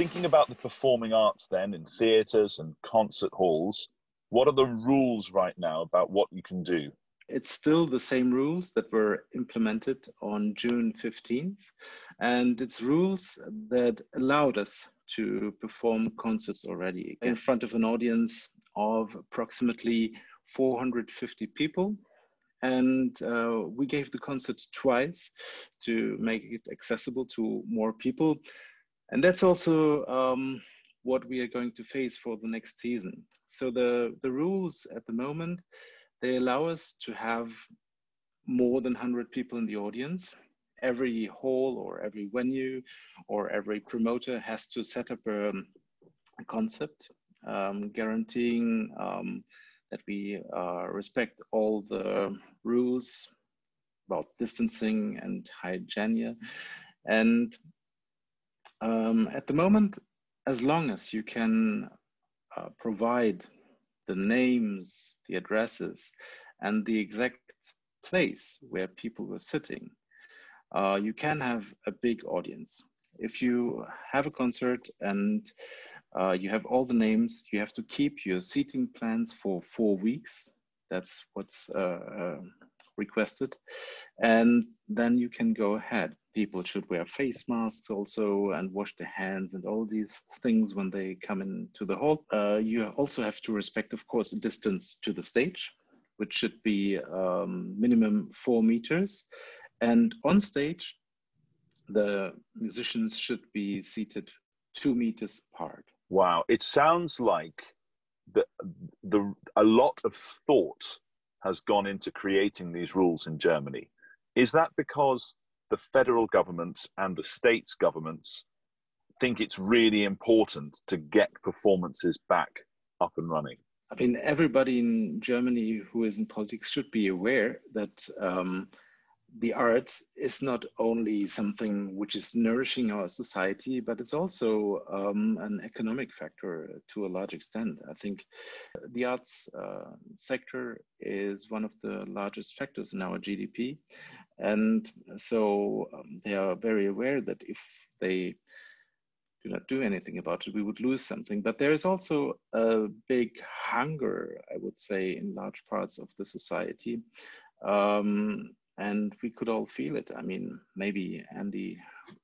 thinking about the performing arts then in theatres and concert halls, what are the rules right now about what you can do? It's still the same rules that were implemented on June 15th. And it's rules that allowed us to perform concerts already in front of an audience of approximately 450 people. And uh, we gave the concert twice to make it accessible to more people. And that's also um, what we are going to face for the next season. So the, the rules at the moment, they allow us to have more than 100 people in the audience. Every hall or every venue or every promoter has to set up a, a concept um, guaranteeing um, that we uh, respect all the rules about distancing and hygiene. And um, at the moment, as long as you can uh, provide the names, the addresses, and the exact place where people were sitting, uh, you can have a big audience. If you have a concert and uh, you have all the names, you have to keep your seating plans for four weeks. That's what's uh, uh requested. And then you can go ahead. People should wear face masks also and wash their hands and all these things when they come into the hall. Uh, you also have to respect, of course, distance to the stage, which should be um, minimum four meters. And on stage, the musicians should be seated two meters apart. Wow, it sounds like the, the, a lot of thought has gone into creating these rules in Germany. Is that because the federal government and the states governments think it's really important to get performances back up and running? I mean, everybody in Germany who is in politics should be aware that um, the art is not only something which is nourishing our society, but it's also um, an economic factor to a large extent. I think the arts uh, sector is one of the largest factors in our GDP. And so um, they are very aware that if they do not do anything about it, we would lose something. But there is also a big hunger, I would say, in large parts of the society. Um, and we could all feel it. I mean, maybe Andy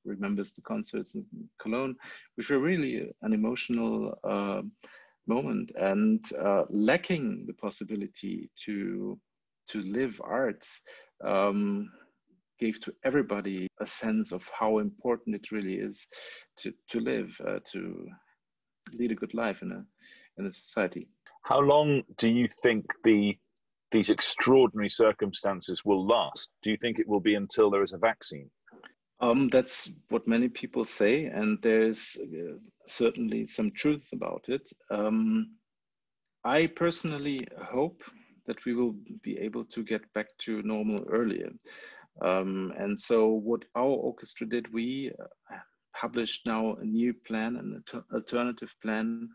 remembers the concerts in Cologne, which were really an emotional uh, moment and uh, lacking the possibility to to live arts um, gave to everybody a sense of how important it really is to to live, uh, to lead a good life in a in a society. How long do you think the these extraordinary circumstances will last? Do you think it will be until there is a vaccine? Um, that's what many people say, and there's uh, certainly some truth about it. Um, I personally hope that we will be able to get back to normal earlier. Um, and so, what our orchestra did, we uh, published now a new plan, an alternative plan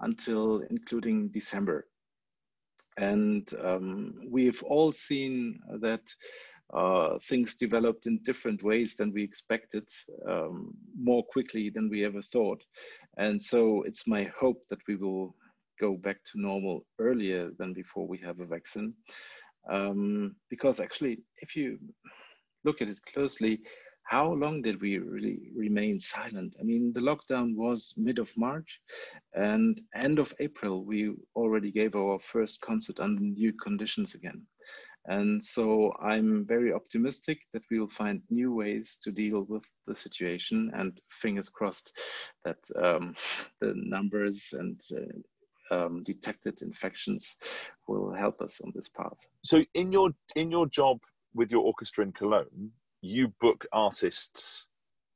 until including December. And um, we've all seen that uh, things developed in different ways than we expected, um, more quickly than we ever thought. And so it's my hope that we will go back to normal earlier than before we have a vaccine. Um, because actually, if you look at it closely, how long did we really remain silent? I mean, the lockdown was mid of March, and end of April, we already gave our first concert under new conditions again. And so I'm very optimistic that we'll find new ways to deal with the situation, and fingers crossed that um, the numbers and uh, um, detected infections will help us on this path. So, in your in your job with your orchestra in Cologne, you book artists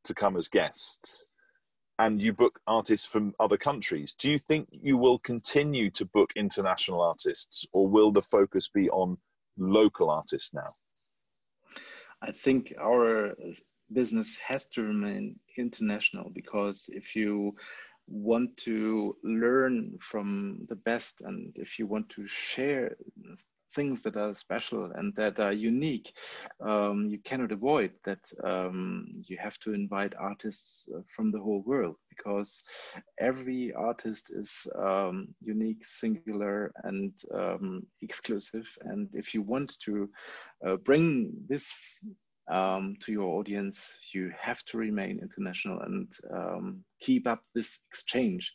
to come as guests and you book artists from other countries. Do you think you will continue to book international artists or will the focus be on local artists now? I think our business has to remain international because if you want to learn from the best and if you want to share things that are special and that are unique, um, you cannot avoid that um, you have to invite artists uh, from the whole world because every artist is um, unique, singular, and um, exclusive. And if you want to uh, bring this um, to your audience, you have to remain international and um, keep up this exchange.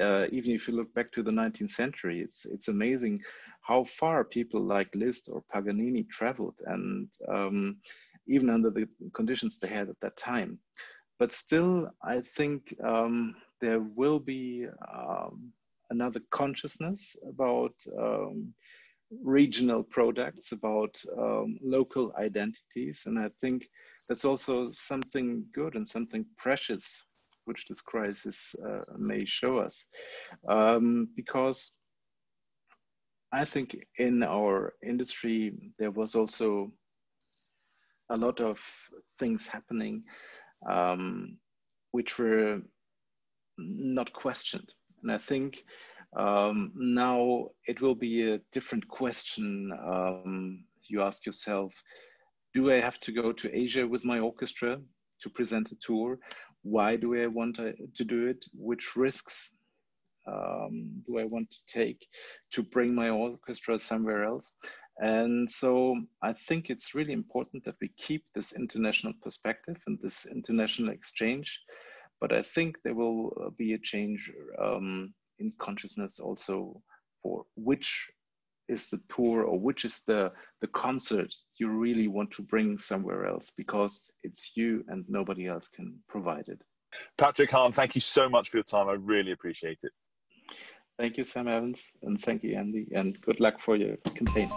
Uh, even if you look back to the 19th century, it's it's amazing how far people like Liszt or Paganini traveled, and um, even under the conditions they had at that time. But still, I think um, there will be um, another consciousness about um, regional products, about um, local identities. And I think that's also something good and something precious, which this crisis uh, may show us. Um, because I think in our industry, there was also a lot of things happening um, which were not questioned. And I think um, now it will be a different question. Um, you ask yourself, do I have to go to Asia with my orchestra to present a tour? Why do I want to, do it? Which risks um, do I want to take to bring my orchestra somewhere else? And so I think it's really important that we keep this international perspective and this international exchange. But I think there will uh, be a change um, in consciousness also for which is the tour or which is the the concert you really want to bring somewhere else because it's you and nobody else can provide it. Patrick Hahn, thank you so much for your time. I really appreciate it. Thank you, Sam Evans, and thank you, Andy, and good luck for your campaign.